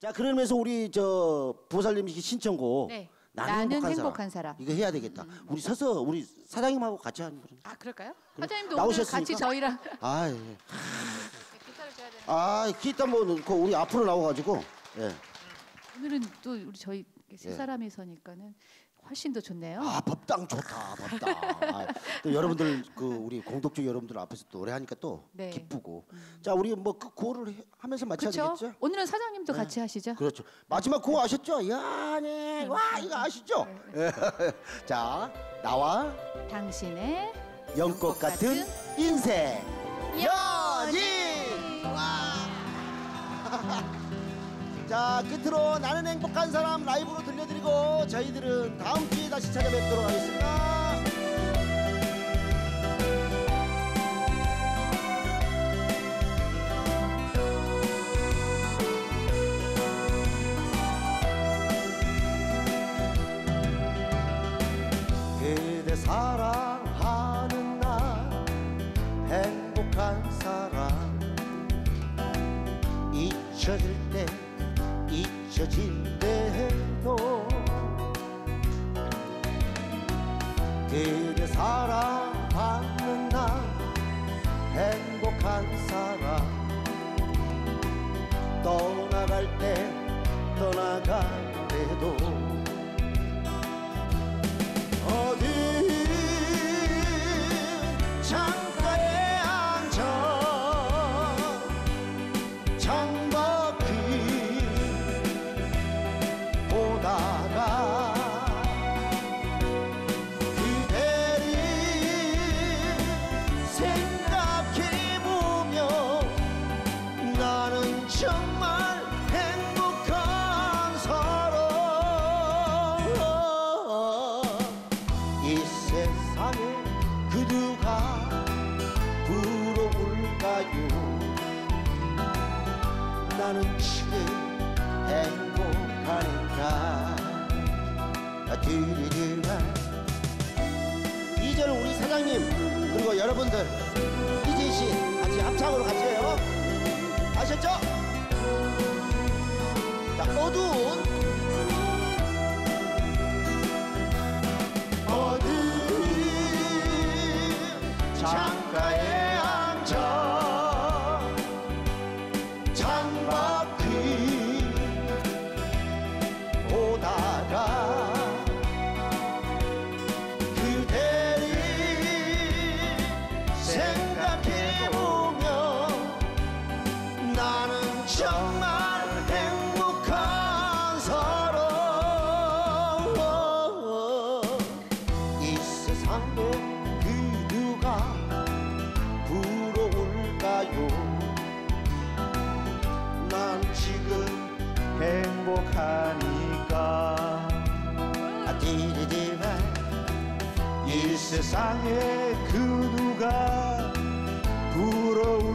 자 그러면서 우리 저 보살님 신청곡 네. 나는, 나는 행복한, 행복한 사람. 사람. 음. 이거 해야 되겠다. 우리 서서 우리 사장님하고 같이 하는 거는. 아 그럴까요? 사장님도 오늘 나오셨으니까? 같이 저희랑 아, 예. 기타를 쳐야 되는. 아 기타 뭐 넣고 우리 앞으로 나와가지고. 예. 오늘은 또 우리 저희 세 예. 사람이서니까는 훨씬 더 좋네요. 아 법당 좋다 법당. 아, 또 여러분들 그 우리 공덕주 여러분들 앞에서 또 노래하니까 또 네. 기쁘고. 자 우리 뭐그 해- 하면서 맞춰야 그렇죠? 되겠죠? 오늘은 사장님도 같이 하시죠. 그렇죠. 마지막 구호 아셨죠? 야네 와 이거 아시죠? 네. 자 나와 당신의 연꽃 같은 인생 여진 와. 자 끝으로 나는 행복한 사람 라이브로 들려드리고 저희들은 다음 주에 다시 찾아뵙도록 하겠습니다. 그대 사랑하는 나 행복한 사람 잊혀질 때 때도 그대 사랑하는 나 행복한 사람 떠나갈 때 떠나갈 때도 세상에 그 누가 부러울까요? 나는 지금 행복하니까. 드리리라 이제는 우리 사장님 그리고 여러분들 이진 씨 같이 합창으로 같이 해요. 아셨죠? 창가에 앉아 창밖이 보다가 그대를 생각해보며 나는 정말 행복 그 누가 부러울까요? 난 지금 행복하니까. 아디디디만 이 세상에 그 누가 부러울